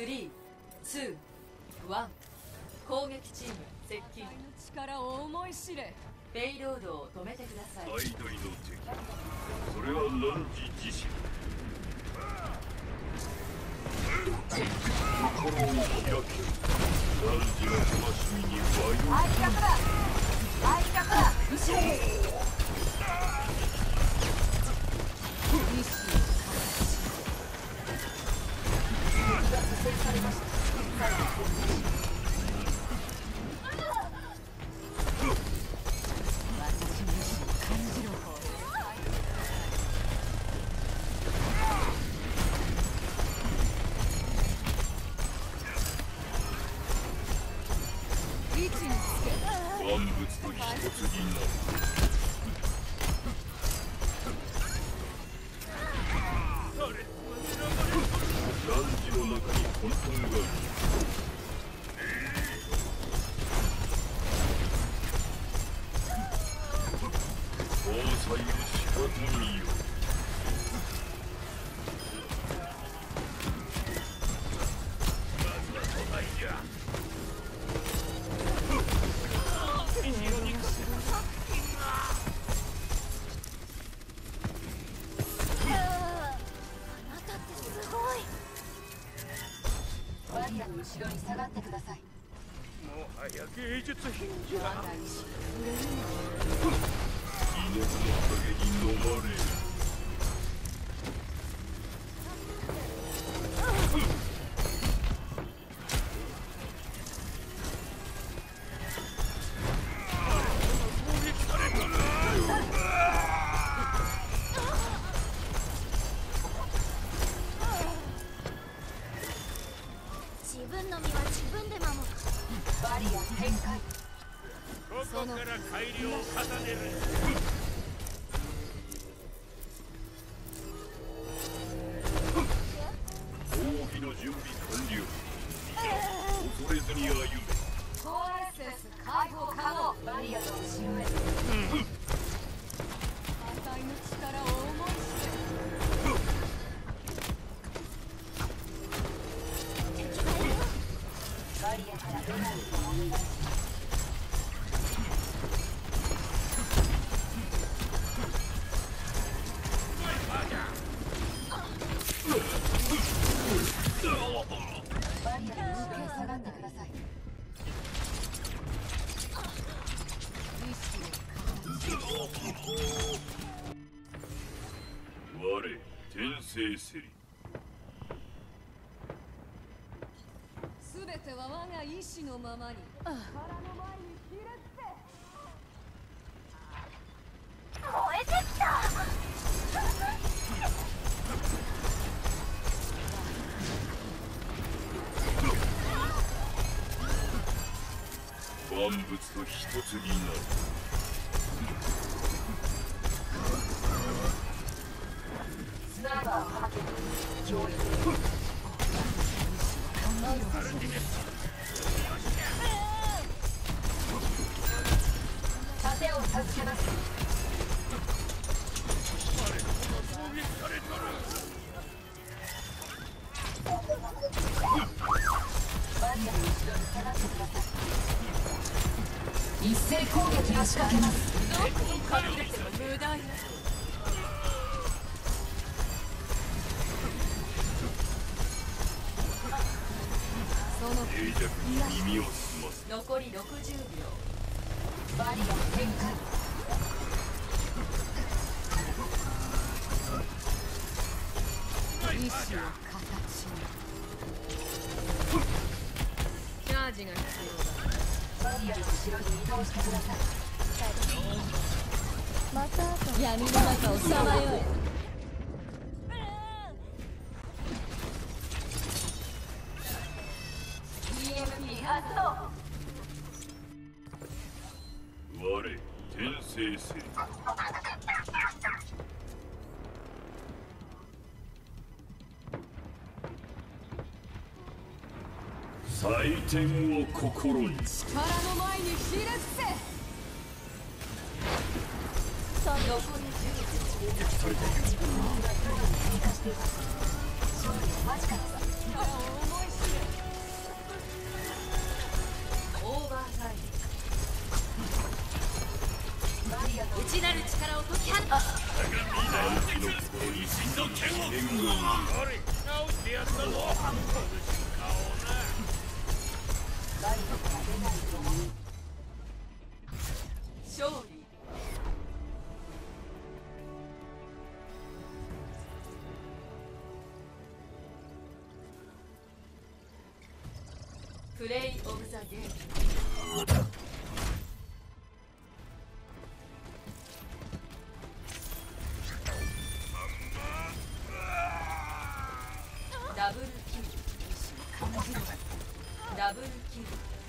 321攻撃チーム接近。力を思い知れ。ペイロードを止めてください。最大の敵それは汝自身心を開け。汝の悲しみに迷う愛着だだ後ろへされました。を仕方見よあなたってすごい。バリアの後ろに下がってくださいもはや芸術品じゃ自分の身は自分で守る。バリア展開ここから改良を重ねる。の準備完了。恐れずに歩我天聖セリすべては我が意志のままに殻の前にひれ伏せ燃えてきた。万物と一つになる。スナイパーを発見上位盾を授けます一斉攻撃を仕掛けます。どこを隠れても無駄よその脆弱に耳を澄ます残り60秒バリア展開意志を形にチャージが必要だバリアの後ろに移動してくださいまた闇の中をさまよえ天聖セリ祭典を心に力の前にひれしてプレイオブザゲームダブルキル。ダブルキル。